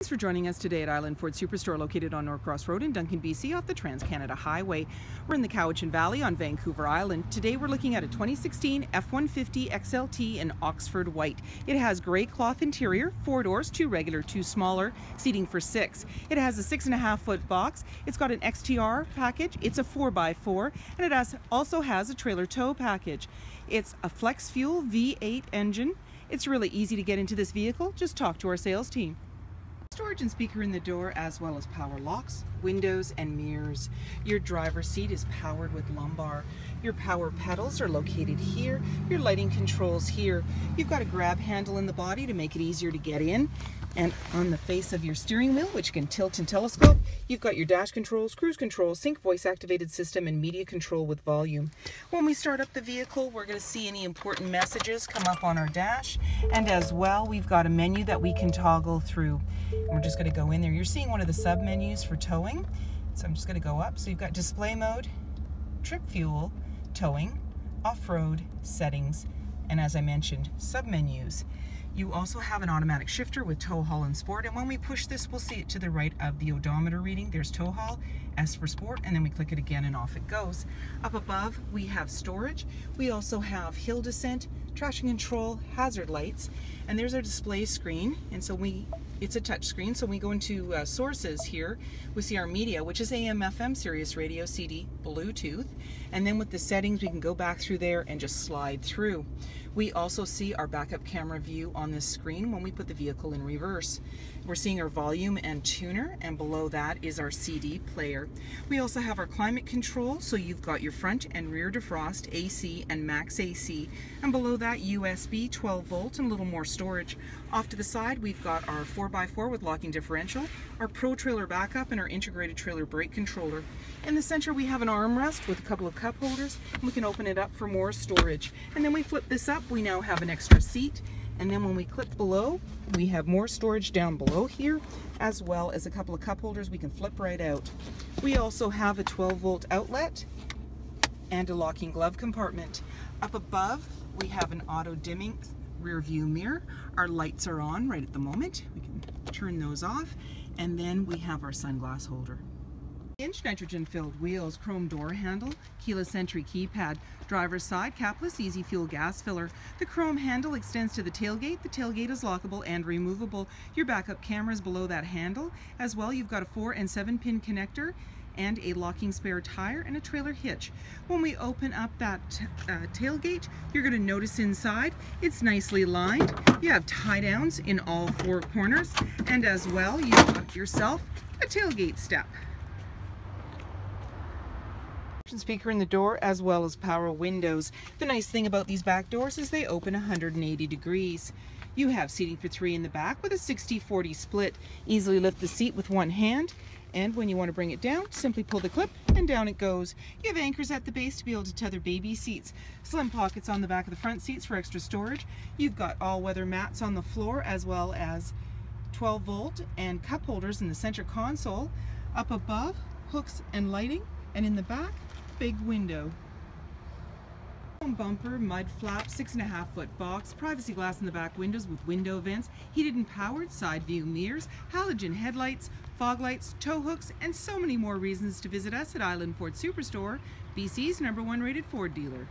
Thanks for joining us today at Island Ford Superstore located on Norcross Road in Duncan, BC off the Trans-Canada Highway. We're in the Cowichan Valley on Vancouver Island. Today we're looking at a 2016 F-150 XLT in Oxford White. It has gray cloth interior, four doors, two regular, two smaller, seating for six. It has a six and a half foot box. It's got an XTR package. It's a four by four and it has, also has a trailer tow package. It's a flex fuel V8 engine. It's really easy to get into this vehicle. Just talk to our sales team. Storage and speaker in the door as well as power locks, windows and mirrors. Your driver's seat is powered with lumbar. Your power pedals are located here. Your lighting controls here. You've got a grab handle in the body to make it easier to get in. And on the face of your steering wheel, which can tilt and telescope, you've got your dash controls, cruise control, sync voice activated system, and media control with volume. When we start up the vehicle, we're going to see any important messages come up on our dash. And as well, we've got a menu that we can toggle through. And we're just going to go in there. You're seeing one of the sub menus for towing. So I'm just going to go up. So you've got display mode, trip fuel, towing, off-road, settings, and as I mentioned, sub menus. You also have an automatic shifter with tow haul and sport and when we push this we'll see it to the right of the odometer reading. There's tow haul, S for sport and then we click it again and off it goes. Up above we have storage. We also have hill descent, traction control, hazard lights and there's our display screen and so we it's a touch screen so we go into uh, sources here we see our media which is AM FM Sirius radio CD Bluetooth and then with the settings we can go back through there and just slide through we also see our backup camera view on this screen when we put the vehicle in reverse. We're seeing our volume and tuner and below that is our CD player. We also have our climate control so you've got your front and rear defrost AC and max AC and below that USB 12 volt and a little more storage. Off to the side we've got our 4x4 with locking differential, our Pro Trailer backup and our integrated trailer brake controller. In the center we have an armrest with a couple of cup holders and we can open it up for more storage. And then we flip this up we now have an extra seat and then when we click below we have more storage down below here as well as a couple of cup holders we can flip right out. We also have a 12 volt outlet and a locking glove compartment. Up above we have an auto dimming rear view mirror. Our lights are on right at the moment. We can turn those off and then we have our sunglass holder inch nitrogen filled wheels, chrome door handle, keyless entry keypad, driver's side capless easy fuel gas filler. The chrome handle extends to the tailgate. The tailgate is lockable and removable. Your backup camera is below that handle. As well, you've got a 4 and 7 pin connector and a locking spare tire and a trailer hitch. When we open up that uh, tailgate, you're going to notice inside it's nicely lined. You have tie downs in all four corners and as well you've got yourself a tailgate step speaker in the door as well as power windows. The nice thing about these back doors is they open 180 degrees. You have seating for three in the back with a 60-40 split. Easily lift the seat with one hand and when you want to bring it down, simply pull the clip and down it goes. You have anchors at the base to be able to tether baby seats. Slim pockets on the back of the front seats for extra storage. You've got all-weather mats on the floor as well as 12 volt and cup holders in the center console. Up above, hooks and lighting and in the back, big window. Bumper, mud flap, six and a half foot box, privacy glass in the back windows with window vents, heated and powered side view mirrors, halogen headlights, fog lights, tow hooks, and so many more reasons to visit us at Island Ford Superstore, BC's number one rated Ford dealer.